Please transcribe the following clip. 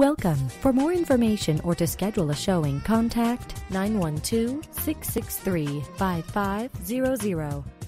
Welcome. For more information or to schedule a showing, contact 912 663 5500.